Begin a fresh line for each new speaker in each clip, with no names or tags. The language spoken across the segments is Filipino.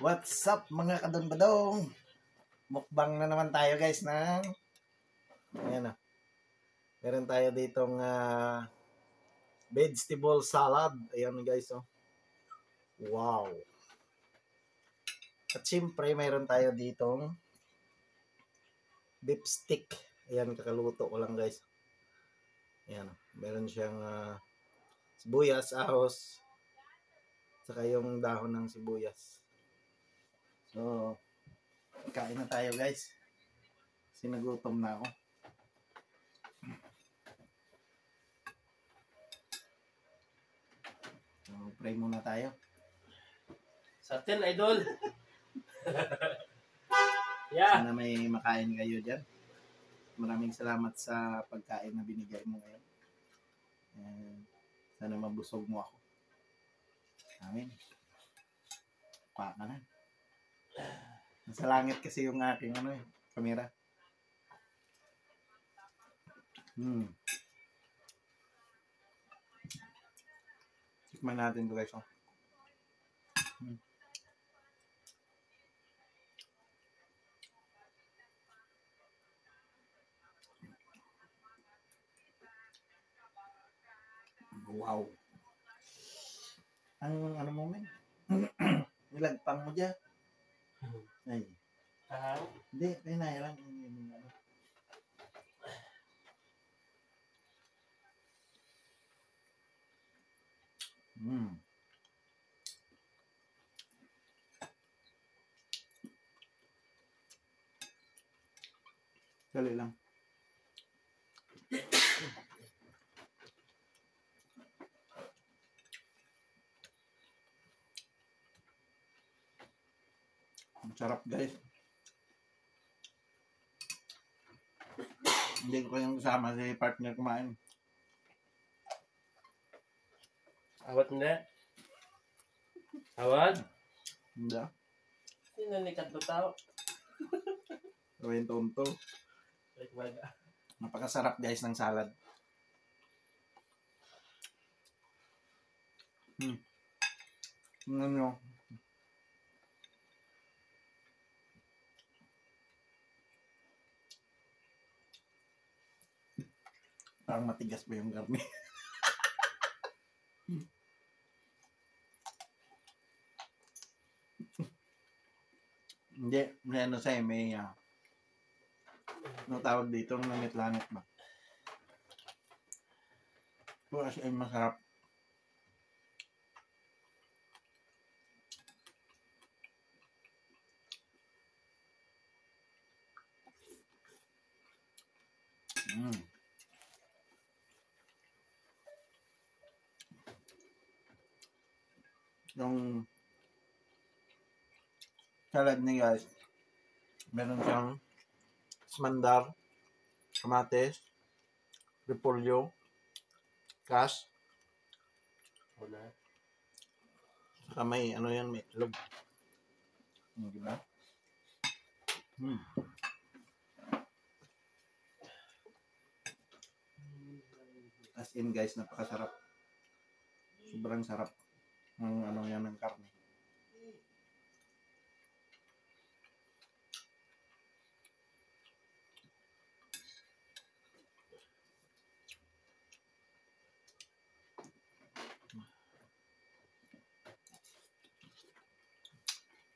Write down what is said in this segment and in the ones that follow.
What's up mga kadon-badong? Mukbang na naman tayo guys ng Ayan o. Meron tayo ditong ah, vegetable salad. Ayan guys oh. Wow. At siyempre mayroon tayo ditong beef stick. Ayan kakaluto ko lang guys. Ayan oh. Meron siyang ah, sibuyas, ahos, saka yung dahon ng sibuyas. So, kain na tayo guys. Sinagutom na ako. So, pray muna tayo.
Sa atin, idol. yeah.
Sana may makain kayo dyan. Maraming salamat sa pagkain na binigay mo ngayon. And sana mabusog mo ako. Amin. Pa ka na. Nasa langit kasi yung aking ano eh, kamera. Hmm. Tikman natin ito guys. Oh. Hmm. Wow. Ang ano mo men? Nilagpang mo dyan. Ay.
Ah,
Hindi, pinay lang. Yung- yung ano. Mm. Dali lang. Ang sarap guys. Hindi ko kayang kasama si partner kumain.
awat na. Awad?
Hindi.
Sino ni Kadto tao?
Gawin tonto.
Like, wala.
Napakasarap guys ng salad. Hmm. Ano nyo? Parang matigas ba yung garni? Hindi, ano sa'yo, may ah, ano tawag dito, langit-langit ba? Ito kasi ay masarap. Mm. Yung salad ni guys, meron siyang mandar, kamates, repolyo, kas,
Wala.
saka may ano yan, may itlog. Hmm, di ba? Hmm. As in guys, napakasarap. Sobrang sarap ng ano yan ng karne.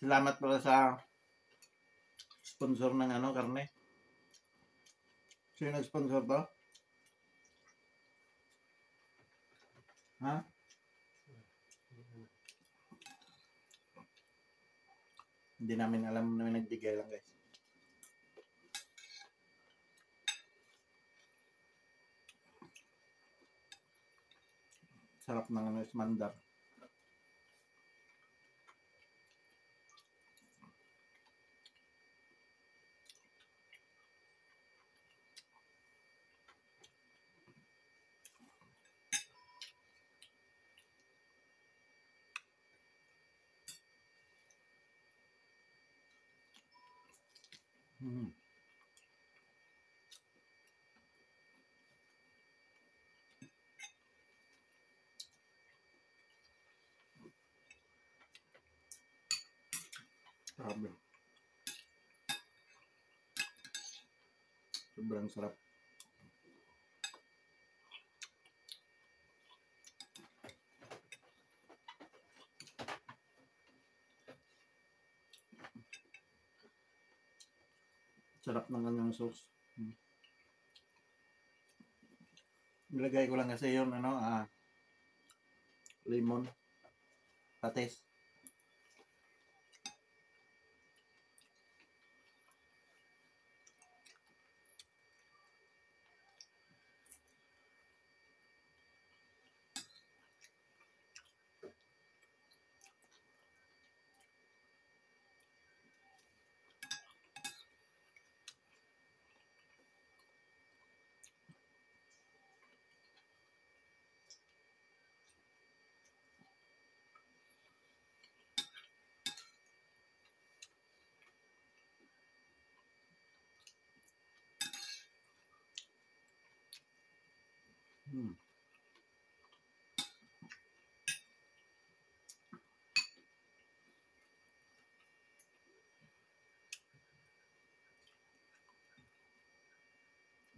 Salamat pala sa sponsor ng ano, karne. Sino nag-sponsor to? Hindi namin alam na may nagbigay lang guys. Sarap ng ano, mandar. Mm. Grabe. Sobrang sarap. Sarap ng kanyang sauce. Hmm. Nilagay ko lang kasi yun, ano, ah, lemon, patis. Hmm.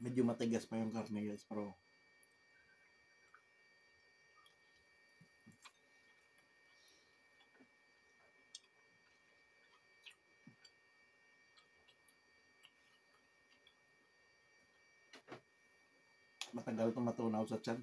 Medyo matigas pa yung karne guys, pero matagal itong matunaw sa tiyan.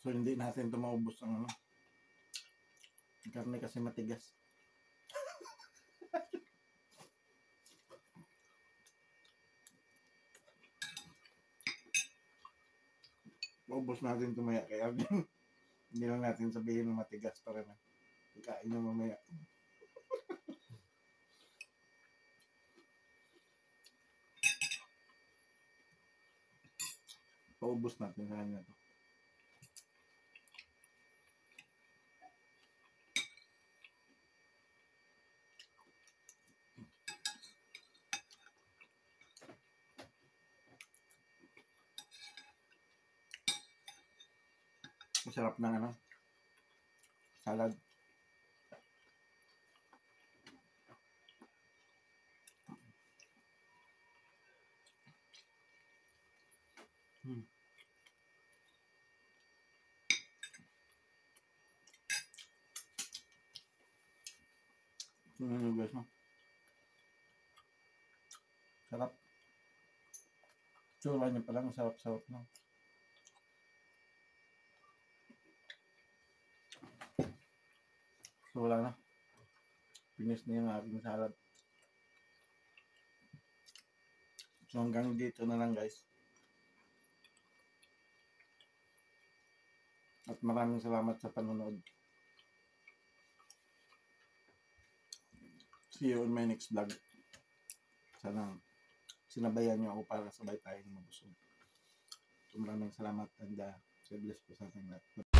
So hindi natin ito maubos ang ano. Ang karne kasi matigas. Maubos natin ito maya. Kaya hindi lang natin sabihin na matigas pa rin. Kain nyo mamaya. Paubos natin sa kanya to. Masarap ng ano, salad. Hmm. Ano guys, no? Sarap. Tsura niya pa lang, sarap-sarap na. So wala na. Finish na yung aking salad. So hanggang dito na lang guys. At maraming salamat sa panonood. See you on my next vlog. Sana sinabayan niyo ako para sabay tayong mabusog. So maraming salamat and uh, God bless po sa ating lahat.